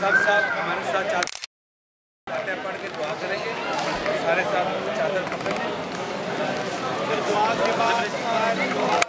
सब साहब हमारे साथ चादर पढ़ के दुआ करेंगे सारे साथ चादर पकड़ेंगे। दुआ के बाद